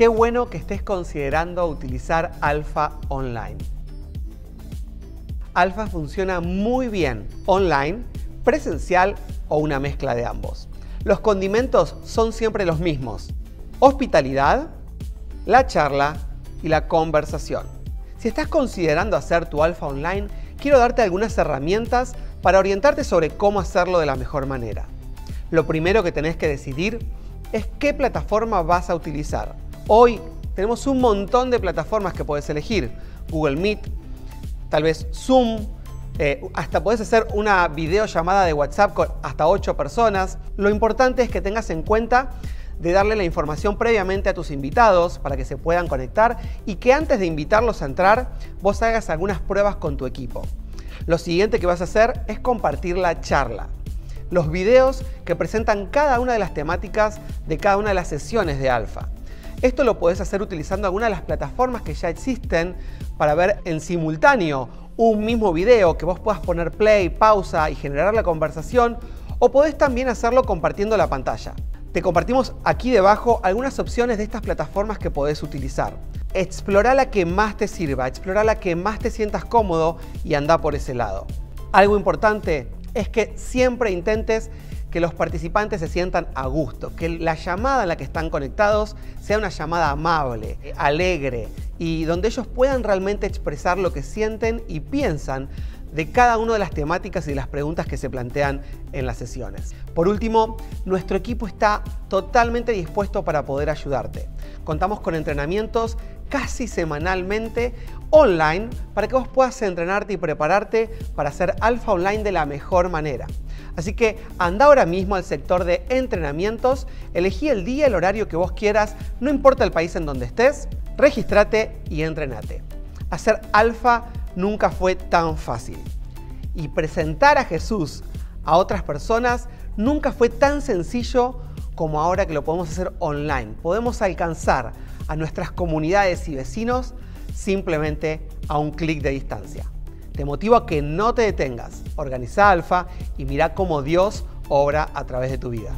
Qué bueno que estés considerando utilizar Alfa Online. Alfa funciona muy bien online, presencial o una mezcla de ambos. Los condimentos son siempre los mismos. Hospitalidad, la charla y la conversación. Si estás considerando hacer tu alfa online, quiero darte algunas herramientas para orientarte sobre cómo hacerlo de la mejor manera. Lo primero que tenés que decidir es qué plataforma vas a utilizar. Hoy tenemos un montón de plataformas que puedes elegir. Google Meet, tal vez Zoom, eh, hasta puedes hacer una videollamada de WhatsApp con hasta 8 personas. Lo importante es que tengas en cuenta de darle la información previamente a tus invitados para que se puedan conectar y que antes de invitarlos a entrar vos hagas algunas pruebas con tu equipo. Lo siguiente que vas a hacer es compartir la charla. Los videos que presentan cada una de las temáticas de cada una de las sesiones de Alfa. Esto lo puedes hacer utilizando alguna de las plataformas que ya existen para ver en simultáneo un mismo video que vos puedas poner play, pausa y generar la conversación o podés también hacerlo compartiendo la pantalla. Te compartimos aquí debajo algunas opciones de estas plataformas que podés utilizar. Explora la que más te sirva, explora la que más te sientas cómodo y anda por ese lado. Algo importante es que siempre intentes que los participantes se sientan a gusto, que la llamada en la que están conectados sea una llamada amable, alegre y donde ellos puedan realmente expresar lo que sienten y piensan de cada una de las temáticas y las preguntas que se plantean en las sesiones. Por último, nuestro equipo está totalmente dispuesto para poder ayudarte. Contamos con entrenamientos casi semanalmente online para que vos puedas entrenarte y prepararte para hacer alfa online de la mejor manera. Así que anda ahora mismo al sector de entrenamientos, elegí el día, el horario que vos quieras, no importa el país en donde estés, regístrate y entrenate. Hacer alfa nunca fue tan fácil. Y presentar a Jesús a otras personas nunca fue tan sencillo como ahora que lo podemos hacer online. Podemos alcanzar a nuestras comunidades y vecinos simplemente a un clic de distancia. Te motivo a que no te detengas, organiza Alfa y mira cómo Dios obra a través de tu vida.